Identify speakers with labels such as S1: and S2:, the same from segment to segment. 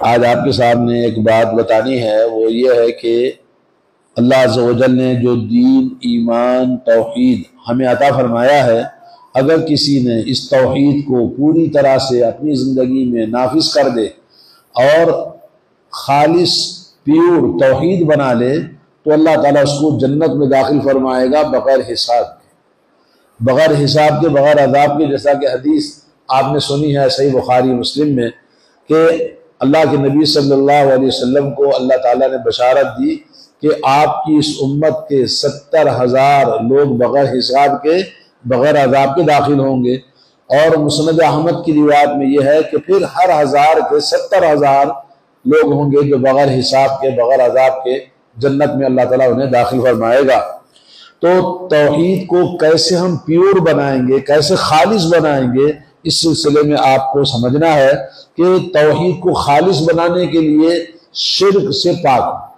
S1: آج آپ کے سامنے ایک بات بتانی ہے، وہ یہ ہے کہ اللہ عز و جل نے جو دین، ایمان، توحید ہمیں عطا فرمایا ہے، اگر کسی نے اس توحید کو پوری طرح سے اپنی زندگی میں نافذ کر دے اور خالص، پیور توحید بنا لے، تو اللہ تعالیٰ اس کو جنت میں داخل فرمائے گا بغیر حساب کے۔ بغیر حساب کے، بغیر عذاب کے، جیسا کہ حدیث آپ نے سنی ہے، صحیح بخاری مسلم میں، کہ اللہ کے نبی صلی اللہ علیہ وسلم کو اللہ تعالیٰ نے بشارت دی کہ آپ کی اس امت کے ستر ہزار لوگ بغیر حساب کے، بغیر عذاب کے داخل ہوں گے۔ اور مسند احمد کی روایت میں یہ ہے کہ پھر ہر ہزار کے ستر ہزار لوگ ہوں گے جو بغیر حساب کے، بغیر عذاب کے جنت میں اللہ تعالیٰ انہیں داخل فرمائے گا۔ تو توحید کو کیسے ہم پیور بنائیں گے، کیسے خالص بنائیں گے اس سلسلے میں آپ کو سمجھنا ہے کہ توحید کو خالص بنانے کے لیے شرک سے پاک۔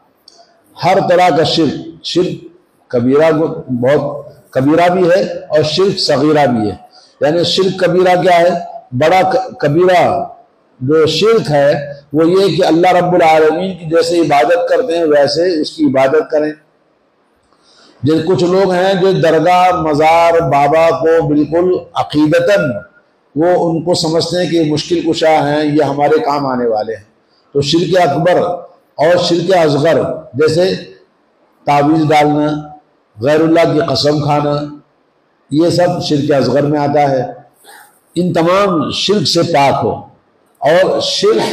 S1: ہر طرح کا شرک شرک کبیرہ بہت کبیرہ بھی ہے اور شرک صغیرہ بھی ہے۔ یعنی شرک کبیرہ کیا ہے؟ بڑا کبیرہ جو شرک ہے، وہ یہ کہ اللہ رب العالمین کی جیسے عبادت کرتے ہیں، ویسے اس کی عبادت کریں۔ جیسے کچھ لوگ ہیں، جو درگاہ، مزار، بابا کو بالکل عقیدتاً وہ ان کو سمجھتے ہیں کہ مشکل کشا ہیں، یہ ہمارے کام آنے والے ہیں۔ تو شرک اکبر اور شرک اصغر، جیسے تعویذ ڈالنا، غیر اللہ کی قسم کھانا، یہ سب شرک اصغر میں آتا ہے۔ ان تمام شرک سے پاک ہو۔ اور شرک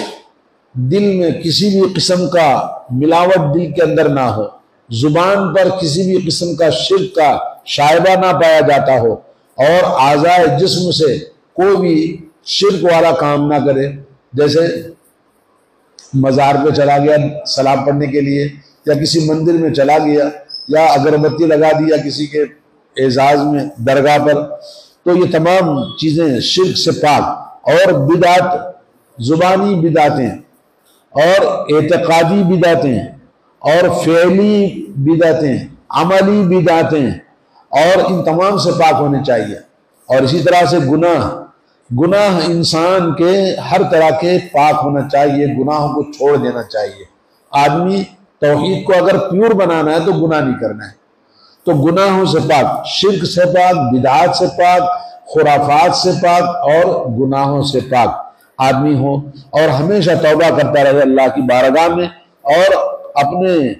S1: دل میں کسی بھی قسم کا ملاوٹ دل کے اندر نہ ہو۔ زبان پر کسی بھی قسم کا شرک کا شائبہ نہ پایا جاتا ہو۔ اور آزائے جسم سے کوئی بھی شرک والا کام نہ کرے۔ جیسے مزار پہ چلا گیا سلام پڑھنے کے لیے، یا کسی مندر میں چلا گیا، یا اگربتی لگا دیا کسی کے اعزاز میں درگاہ پر۔ تو یہ تمام چیزیں شرک سے پاک اور بدعت، زبانی بدعتیں اور اعتقادی بدعتیں اور فعلی بدعتیں عملی بدعتیں اور ان تمام سے پاک ہونے چاہیے۔ اور اسی طرح سے گناہ گناہ انسان کے ہر طرح کے پاک ہونا چاہیے، گناہوں کو چھوڑ دینا چاہیے۔ آدمی توحید کو اگر پیور بنانا ہے تو گناہ نہیں کرنا ہے۔ تو گناہوں سے پاک، شرک سے پاک، بدعات سے پاک، خرافات سے پاک اور گناہوں سے پاک۔ آدمی ہو اور ہمیشہ توبہ کرتا رہے اللہ کی بارگاہ میں اور اپنے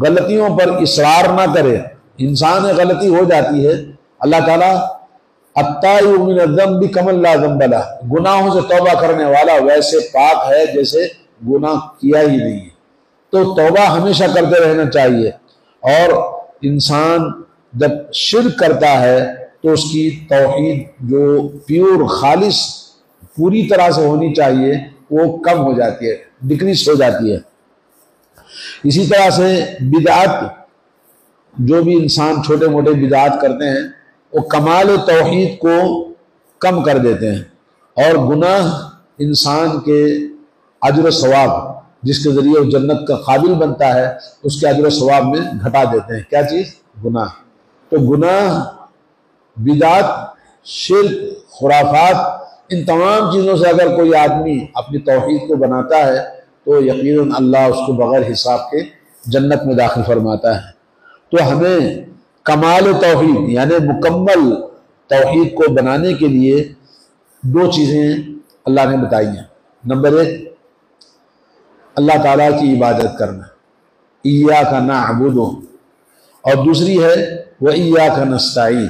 S1: غلطیوں پر اصرار نہ کرے۔ انسان غلطی ہو جاتی ہے۔ اللہ تعالیٰ بھی کم گناہوں سے توبہ کرنے والا ویسے پاک ہے جیسے گناہ کیا ہی نہیں تو توبہ ہمیشہ کرتے رہنا چاہیے۔ اور انسان جب شرک کرتا ہے تو اس کی توحید جو پیور خالص پوری طرح سے ہونی چاہیے، وہ کم ہو جاتی ہے ڈکریس ہو جاتی ہے۔ اسی طرح سے بدعات جو بھی انسان چھوٹے موٹے بدعات کرتے ہیں وہ کمال توحید کو کم کر دیتے ہیں اور گناہ انسان کے اجر و ثواب جس کے ذریعے وہ جنت کا قابل بنتا ہے، اس کے اجر و ثواب میں گھٹا دیتے ہیں۔ کیا چیز؟ گناہ۔ تو گناہ، بدعت، شرک، خرافات، ان تمام چیزوں سے اگر کوئی آدمی اپنی توحید کو بناتا ہے، تو یقیناً اللہ اس کو بغیر حساب کے جنت میں داخل فرماتا ہے۔ تو ہمیں کمال توحید یعنی مکمل توحید کو بنانے کے لیے دو چیزیں اللہ نے بتائی ہیں۔ نمبر ایک، اللہ تعالیٰ کی عبادت کرنا ایا کا نا اور دوسری ہے، وہ ایا کا نستعین۔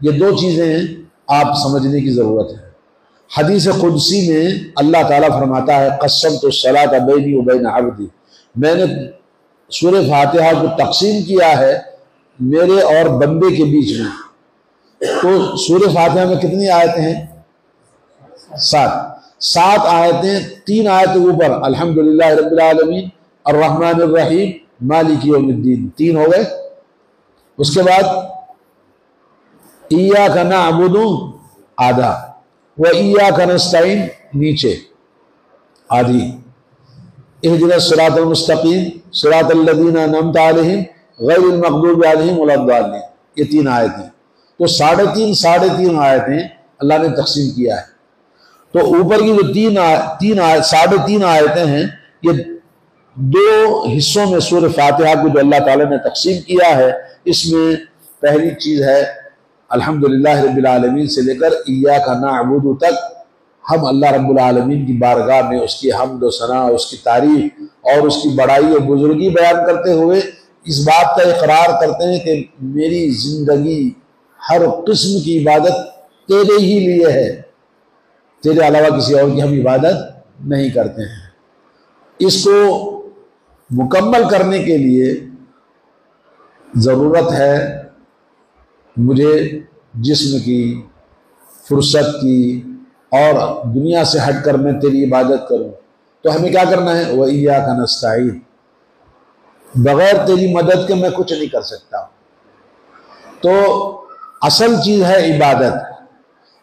S1: یہ دو چیزیں آپ سمجھنے کی ضرورت ہے۔ حدیث قدسی میں اللہ تعالیٰ فرماتا ہے قسم تو صلاح کا بینی و بین عبدی۔ میں نے سور فاتحہ کو تقسیم کیا ہے میرے اور بندے کے بیچ میں۔ تو سور فاتحہ میں کتنی آیتیں ہیں؟ سات۔ سات آیتیں، تین آیتیں اوپر۔ الحمد للہ رب العالمین، الرحمن الرحیم، مالک یوم الدین۔ تین ہو گئے۔ اس کے بعد ایا کا نا آدھا وہ ایا کا نستعین، نیچے۔ آدھی۔ اہدنا سرات المستقیم سرات الدین نمت علیہم غیر المقبوب علیہم الدالین یہ تین آیتیں تو ساڑھے تین ساڑھے تین آیتیں اللہ نے تقسیم کیا ہے۔ تو اوپر کی جو تین تین ساڑھے تین آیتیں ہیں، یہ دو حصوں میں سور فاتحہ کو جو اللہ تعالیٰ نے تقسیم کیا ہے، اس میں پہلی چیز ہے الحمد رب العالمین سے لے کر ایا کا نعبد تک ہم اللہ رب العالمین کی بارگاہ میں اس کی حمد و ثناء، اس کی تعریف اور اس کی بڑائی اور بزرگی بیان کرتے ہوئے اس بات کا اقرار کرتے ہیں کہ میری زندگی ہر قسم کی عبادت تیرے ہی لیے ہے۔ تیرے علاوہ کسی اور کی ہم عبادت نہیں کرتے ہیں۔ اس کو مکمل کرنے کے لیے ضرورت ہے مجھے جسم کی، فرصت کی اور دنیا سے ہٹ کر میں تیری عبادت کروں۔ تو ہمیں کیا کرنا ہے؟ وہ عیا کا نستعین بغیر تیری مدد کے میں کچھ نہیں کر سکتا۔ تو اصل چیز ہے عبادت۔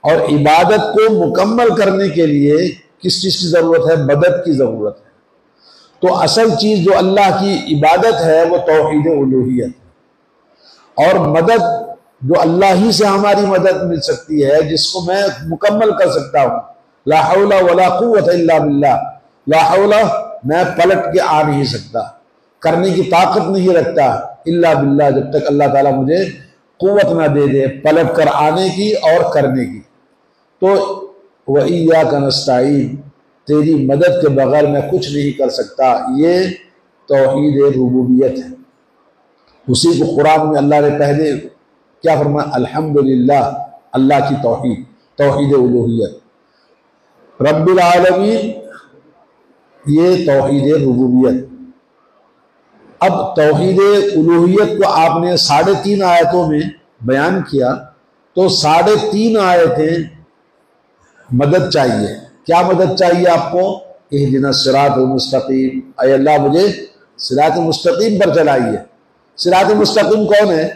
S1: اور عبادت کو مکمل کرنے کے لیے کس چیز کی ضرورت ہے؟ مدد کی ضرورت ہے۔ تو اصل چیز جو اللہ کی عبادت ہے وہ توحید الوحیت اور مدد جو اللہ ہی سے ہماری مدد مل سکتی ہے، جس کو میں مکمل کر سکتا ہوں۔ لا حول ولا قوت الا باللہ۔ لا حول، میں پلٹ کے آ نہیں سکتا۔ کرنے کی طاقت نہیں رکھتا اللہ باللہ، جب تک اللہ تعالیٰ مجھے قوت نہ دے دے، پلٹ کر آنے کی اور کرنے کی۔ تو وہ کا نستعین، تیری مدد کے بغیر میں کچھ نہیں کر سکتا۔ یہ توحید ربوبیت ہے۔ اسی کو قرآن میں اللہ نے پہلے کیا فرمایا؟ الحمد اللہ کی توحید توحید الوحیت رب العالمین، یہ توحید ربوبیت۔ اب توحید الوحیت کو آپ نے ساڑھے تین آیتوں میں بیان کیا تو ساڑھے تین آیتیں مدد چاہیے۔ کیا مدد چاہیے آپ کو؟ کہ جنا سراط المستقیم۔ اے اللہ، مجھے سراط المستقیم پر چلائیے۔ سراط المستقیم کون ہے؟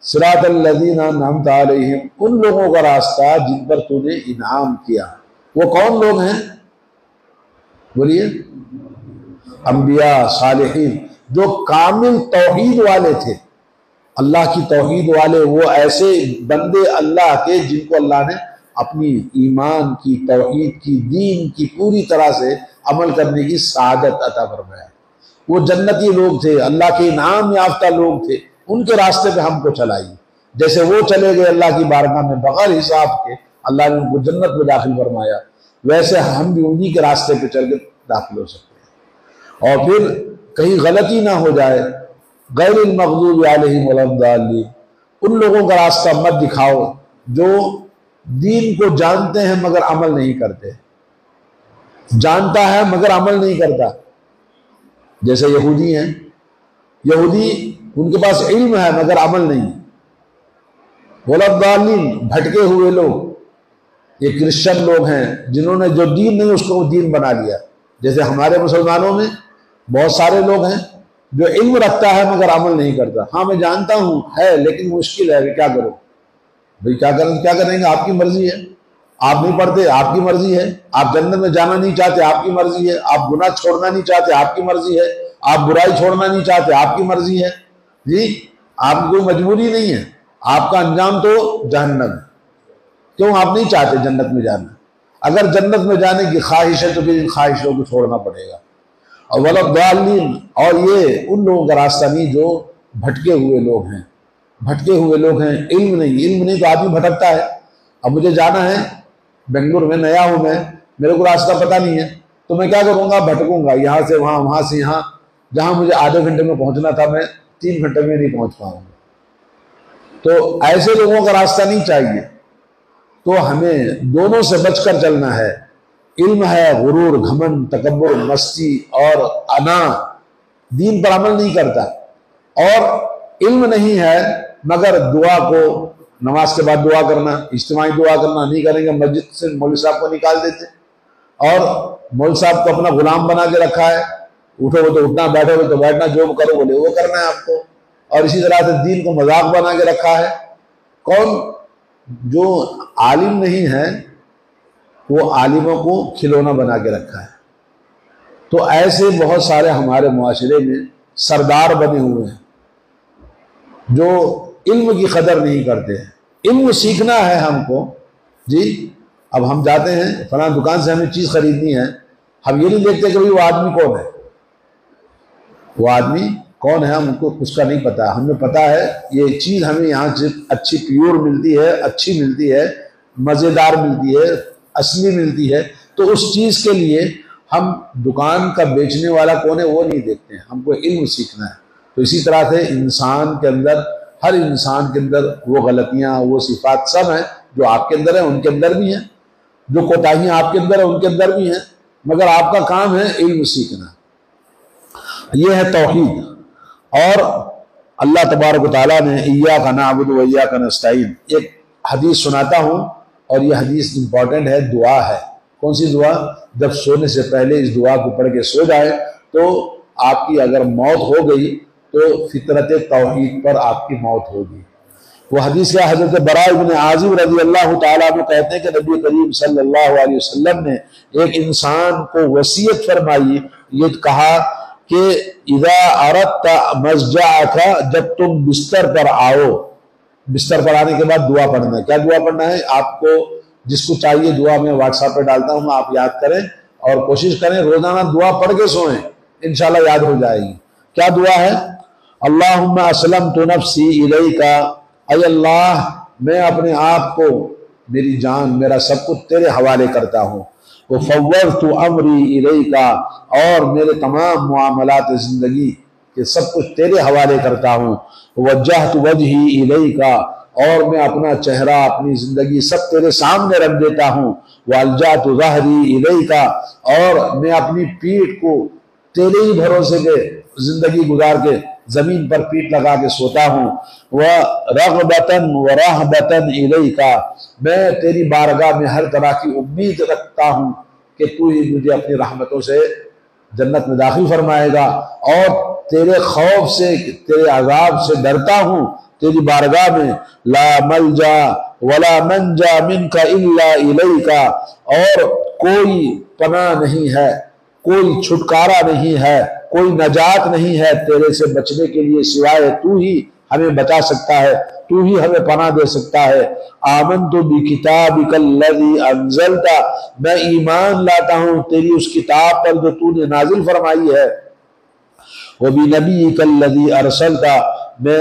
S1: سراط الدین نام علیہم۔ ان لوگوں کا راستہ جن پر تو نے انعام کیا۔ وہ کون لوگ ہیں؟ بولیے۔ انبیاء، صالحین۔ جو کامل توحید والے تھے۔ اللہ کی توحید والے وہ ایسے بندے اللہ کے جن کو اللہ نے اپنی ایمان کی، توحید کی، دین کی پوری طرح سے عمل کرنے کی سعادت عطا فرمایا۔ وہ جنتی لوگ تھے، اللہ کے انعام یافتہ لوگ تھے۔ ان کے راستے پہ ہم کو چلائیے جیسے وہ چلے گئے اللہ کی بارگاہ میں بغیر حساب کے، اللہ نے ان کو جنت میں داخل فرمایا۔ ویسے ہم بھی انہی کے راستے پہ چل کے داخل ہو سکتے ہیں۔ اور پھر کہیں غلطی نہ ہو جائے۔ غیر المغضوب علیہم الضالین۔ ان لوگوں کا راستہ مت دکھاؤ جو دین کو جانتے ہیں مگر عمل نہیں کرتے۔ جانتا ہے مگر عمل نہیں کرتا۔ جیسے یہودی ہیں۔ یہودی ان کے پاس علم ہے مگر عمل نہیں۔ غلطالین بھٹکے ہوئے لوگ۔ یہ کرسچن لوگ ہیں جنہوں نے جو دین نہیں، اس کو دین بنا لیا۔ جیسے ہمارے مسلمانوں میں بہت سارے لوگ ہیں جو علم رکھتا ہے مگر عمل نہیں کرتا۔ ہاں میں جانتا ہوں، ہے، لیکن مشکل ہے کہ کیا کرو بھائی، کیا کریں کیا کریں گے؟ آپ کی مرضی ہے۔ آپ نہیں پڑھتے، آپ کی مرضی ہے۔ آپ جنت میں جانا نہیں چاہتے، آپ کی مرضی ہے۔ آپ گناہ چھوڑنا نہیں چاہتے، آپ کی مرضی ہے۔ آپ برائی چھوڑنا نہیں چاہتے، آپ کی مرضی ہے۔ جی آپ کی کوئی مجبوری نہیں ہے۔ آپ کا انجام تو جہنم۔ کیوں؟ آپ نہیں چاہتے جنت میں جانا۔ اگر جنت میں جانے کی خواہش ہے تو پھر ان خواہشوں کو چھوڑنا پڑے گا۔ ولدالین اور یہ ان لوگوں کا راستہ نہیں جو بھٹکے ہوئے لوگ ہیں۔ بھٹکے ہوئے لوگ ہیں، علم نہیں۔ علم نہیں تو آدمی بھٹکتا ہے۔ اب مجھے جانا ہے بنگلور میں، نیا ہوں میں۔ میرے کو راستہ پتہ نہیں ہے۔ تو میں کیا کروں گا؟ بھٹکوں گا۔ یہاں سے وہاں وہاں سے یہاں۔ جہاں مجھے آدھے گھنٹے میں پہنچنا تھا، میں تین گھنٹے میں نہیں پہنچ پاؤں گا۔ تو ایسے لوگوں کا راستہ نہیں چاہیے۔ تو ہمیں دونوں سے بچ کر چلنا ہے۔ علم ہے، غرور، گھمن، تکبر، مستی اور انا۔ دین پر عمل نہیں کرتا۔ اور علم نہیں ہے، مگر دعا کو، نماز کے بعد دعا کرنا، اجتماعی دعا کرنا نہیں کریں گے۔ مسجد سے مولوی صاحب کو نکال دیتے۔ اور مول صاحب کو اپنا غلام بنا کے رکھا ہے۔ اٹھو گے تو اٹھنا، بیٹھو گے تو بیٹھنا، جو کرو بولے وہ کرنا ہے آپ کو۔ اور اسی طرح سے دین کو مذاق بنا کے رکھا ہے۔ کون؟ جو عالم نہیں ہے وہ عالموں کو کھلونا بنا کے رکھا ہے۔ تو ایسے بہت سارے ہمارے معاشرے میں سردار بنے ہوئے ہیں جو علم کی قدر نہیں کرتے ہیں۔ علم سیکھنا ہے ہم کو۔ جی اب ہم جاتے ہیں، فلاں دکان سے ہمیں چیز خریدنی ہے۔ ہم یہ نہیں دیکھتے کہ وہ آدمی کون ہے۔ وہ آدمی کون ہے ہم کو اس کا نہیں پتا۔ ہمیں پتا ہے یہ چیز ہمیں یہاں سے اچھی پیور ملتی ہے، اچھی ملتی ہے، مزیدار ملتی ہے۔ اصلی ملتی ہے، تو اس چیز کے لیے ہم دکان کا بیچنے والا کون ہے، وہ نہیں دیکھتے ہیں۔ ہم کو علم سیکھنا ہے۔ تو اسی طرح سے انسان کے اندر، ہر انسان کے اندر وہ غلطیاں، وہ صفات سب ہیں جو آپ کے اندر ہیں، ان کے اندر بھی ہیں۔ جو کوتاہیاں آپ کے اندر ہیں، ان کے اندر بھی ہیں۔ مگر آپ کا کام ہے علم سیکھنا۔ یہ ہے توحید۔ اور اللہ تبارک و تعالیٰ نے ایا کا نابود و ایا کا نسطین ایک حدیث سناتا ہوں۔ اور یہ حدیث امپورٹنٹ ہے، دعا ہے۔ کون سی دعا؟ جب سونے سے پہلے اس دعا کو پڑھ کے سو جائے تو آپ کی اگر موت ہو گئی تو فطرت توحید پر آپ کی موت ہوگی۔ وہ حدیث کا حضرت برائے ابن عظیم رضی اللہ تعالیٰ کو کہتے ہیں کہ نبی کریم صلی اللہ علیہ وسلم نے ایک انسان کو وسیعت فرمائی، یہ کہا کہ اذا اردت مسجع کا جب تم بستر پر آؤ بستر پر آنے کے بعد دعا پڑھنا ہے۔ کیا دعا پڑھنا ہے؟ آپ کو جس کو چاہیے دعا میں واٹس ایپ پہ ڈالتا ہوں، آپ یاد کریں اور کوشش کریں روزانہ دعا پڑھ کے سوئیں۔ انشاءاللہ یاد ہو جائے گی۔ کیا دعا ہے؟ اللہ اسلم تو نفسی علیہ کا اے اللہ، میں اپنے آپ کو، میری جان، میرا سب کچھ تیرے حوالے کرتا ہوں۔ وہ فور تو امری علیہ کا اور میرے تمام معاملات زندگی کے سب کچھ تیرے حوالے کرتا ہوں۔ وجہ تو وجہ علیہ کا اور میں اپنا چہرہ، اپنی زندگی سب تیرے سامنے رکھ دیتا ہوں۔ وہ الجا تو ظاہری علیہ کا اور میں اپنی پیٹھ کو تیرے ہی بھروسے کے زندگی گزار کے زمین پر پیٹ لگا کے سوتا ہوں۔ وہ رغ بتن و راہ بتن کا میں تیری بارگاہ میں ہر طرح کی امید رکھتا ہوں کہ تو ہی مجھے اپنی رحمتوں سے جنت میں داخل فرمائے گا اور تیرے خوف سے، تیرے عذاب سے ڈرتا ہوں، تیری بارگاہ میں لا مل جا ولا من جا من کا اللہ کا اور کوئی پناہ نہیں ہے، کوئی چھٹکارا نہیں ہے، کوئی نجات نہیں ہے تیرے سے بچنے کے لیے سوائے تو ہی ہمیں بچا سکتا ہے، تو ہی ہمیں پناہ دے سکتا ہے۔ آمن تو بھی کتاب انزلتا میں ایمان لاتا ہوں، تیری اس کتاب پر جو تو نے نازل فرمائی ہے۔ وہ بھی نبی کلدی ارسلتا میں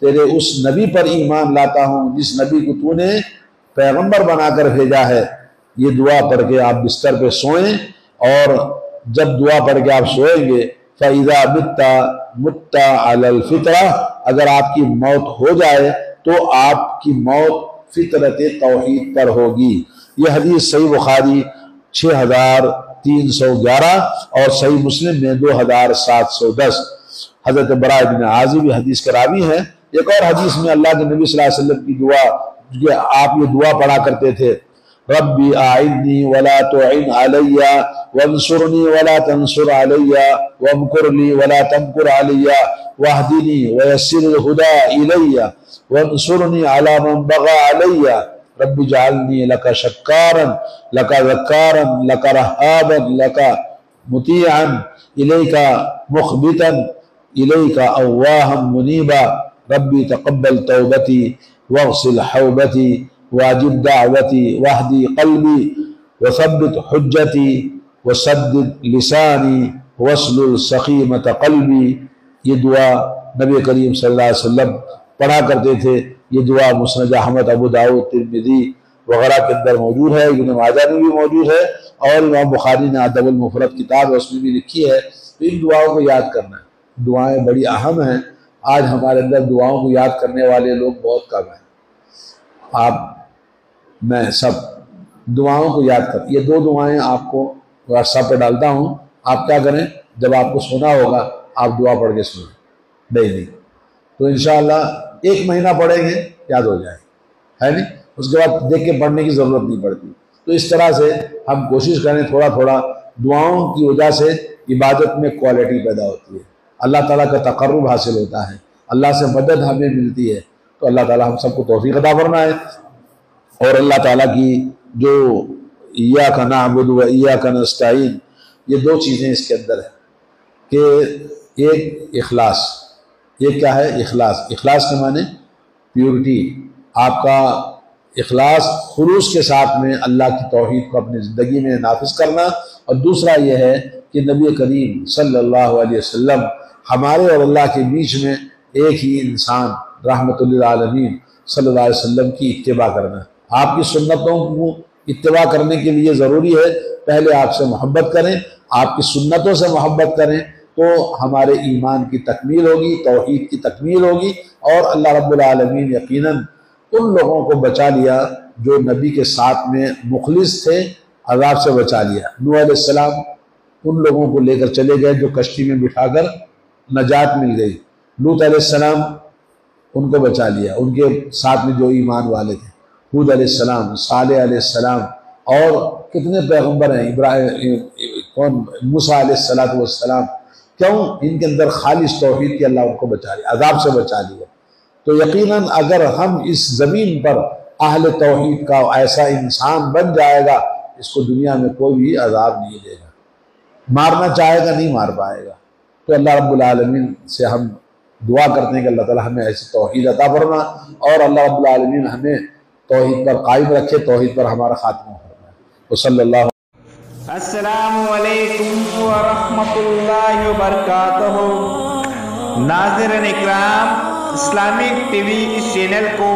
S1: تیرے اس نبی پر ایمان لاتا ہوں، جس نبی کو تو نے پیغمبر بنا کر بھیجا ہے۔ یہ دعا پڑھ کے آپ بستر پہ سوئیں اور جب دعا پڑھ کے آپ سوئیں گے فیضا متا متا الفطرہ اگر آپ کی موت ہو جائے تو آپ کی موت فطرت توحید پر ہوگی۔ یہ حدیث صحیح بخاری چھ ہزار تین سو گیارہ اور صحیح مسلم میں دو ہزار سات سو دس۔ حضرت برائے بن عازی حدیث کراوی ہے ایک اور حدیث میں اللہ کے نبی صلی اللہ علیہ وسلم کی دعا آپ یہ دعا پڑھا کرتے تھے۔ ربی آئنی ولا تعین علیہ وانصرنی ولا تنصر علیہ وامکر لی ولا تمکر علیہ۔ واهدني ويسر الهدى إلي وانصرني على من بغى علي. رب اجعلني لك شكارا لك ذكارا لك رهابا لك مطيعا إليك مخبتا إليك أواها منيبا. ربي تقبل توبتي واغسل حوبتي واجب دعوتي واهدي قلبي وثبت حجتي وسدد لساني واسلل سخيمة قلبي. یہ دعا نبی کریم صلی اللہ علیہ وسلم پڑھا کرتے تھے۔ یہ دعا مسند احمد، ابو داود ترمذی وغیرہ کے اندر موجود ہے، ابن ماجہ میں بھی موجود ہے اور امام بخاری نے ادب المفرد کتاب اس میں بھی لکھی ہے۔ تو ان دعاؤں کو یاد کرنا ہے۔ دعائیں بڑی اہم ہیں۔ آج ہمارے اندر دعاؤں کو یاد کرنے والے لوگ بہت کم ہیں۔ آپ، میں سب دعاؤں کو یاد کر یہ دو دعائیں آپ کو واٹس ایپ پہ ڈالتا ہوں۔ آپ کیا کریں؟ جب آپ کو سونا ہوگا آپ دعا پڑھ کے سنیں۔ ڈیلی تو انشاءاللہ ایک مہینہ پڑھیں گے، یاد ہو جائے ہے نہیں؟ اس کے بعد دیکھ کے پڑھنے کی ضرورت نہیں پڑتی۔ تو اس طرح سے ہم کوشش کریں تھوڑا تھوڑا دعاؤں کی وجہ سے عبادت میں کوالٹی پیدا ہوتی ہے۔ اللہ تعالیٰ کا تقرب حاصل ہوتا ہے۔ اللہ سے مدد ہمیں ملتی ہے۔ تو اللہ تعالیٰ ہم سب کو توفیق ادا کرنا ہے اور اللہ تعالیٰ کی جو ایا کا نعبد و ایا کا نستعین یہ دو چیزیں اس کے اندر ہیں کہ ایک اخلاص۔ یہ کیا ہے؟ اخلاص۔ اخلاص کے معنی پیورٹی آپ کا اخلاص خلوص کے ساتھ میں اللہ کی توحید کو اپنی زندگی میں نافذ کرنا۔ اور دوسرا یہ ہے کہ نبی کریم صلی اللہ علیہ وسلم ہمارے اور اللہ کے بیچ میں ایک ہی انسان، رحمت اللہ صلی اللہ علیہ وسلم کی اتباع کرنا۔ آپ کی سنتوں کو اتباع کرنے کے لیے ضروری ہے۔ پہلے آپ سے محبت کریں، آپ کی سنتوں سے محبت کریں۔ تو ہمارے ایمان کی تکمیل ہوگی، توحید کی تکمیل ہوگی اور اللہ رب العالمین یقیناً ان لوگوں کو بچا لیا جو نبی کے ساتھ میں مخلص تھے، عذاب سے بچا لیا۔ نو علیہ السلام ان لوگوں کو لے کر چلے گئے جو کشتی میں بٹھا کر نجات مل گئی۔ لوت علیہ السلام ان کو بچا لیا، ان کے ساتھ میں جو ایمان والے تھے۔ حود علیہ السلام، صالح علیہ السلام اور کتنے پیغمبر ہیں؟ ابراہیم، کون؟ مسا علیہ السلاۃ والسلام کیوں؟ ان کے اندر خالص توحید کی اللہ ان کو بچا لیا عذاب سے بچا لیا تو یقیناً اگر ہم اس زمین پر اہل توحید کا ایسا انسان بن جائے گا، اس کو دنیا میں کوئی بھی عذاب نہیں دے گا۔ مارنا چاہے گا، نہیں مار پائے گا۔ تو اللہ رب العالمین سے ہم دعا کرتے ہیں کہ اللہ تعالیٰ ہمیں ایسی توحید عطا فرما اور اللہ رب العالمین ہمیں توحید پر قائم رکھے، توحید پر ہمارا خاتمہ فرمائے۔ وہ صلی اللہ
S2: السلام علیکم ورحمۃ اللہ وبرکاتہ۔ ناظرین اکرام، اسلامک ٹی وی اس چینل کو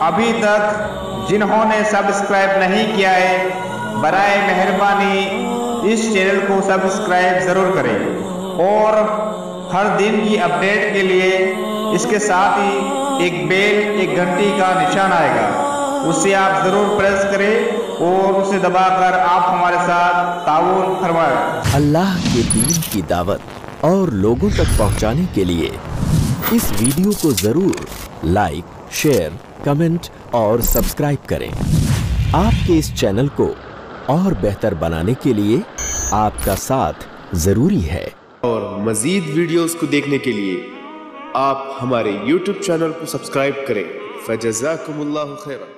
S2: ابھی تک جنہوں نے سبسکرائب نہیں کیا ہے، برائے مہربانی اس چینل کو سبسکرائب ضرور کریں۔ اور ہر دن کی اپڈیٹ کے لیے اس کے ساتھ ہی ایک بیل، ایک گھنٹی کا نشان آئے گا۔ اسے آپ ضرور پریس کریں اور اسے دبا کر آپ ہمارے ساتھ تعاون فرمائیں۔
S3: اللہ کے دین کی دعوت اور لوگوں تک پہنچانے کے لیے اس ویڈیو کو ضرور لائک شیئر کمنٹ اور سبسکرائب کریں۔ آپ کے اس چینل کو اور بہتر بنانے کے لیے آپ کا ساتھ ضروری ہے۔
S4: اور مزید ویڈیوز کو دیکھنے کے لیے آپ ہمارے یوٹیوب چینل کو سبسکرائب کریں۔ فجزاکم اللہ خیرہ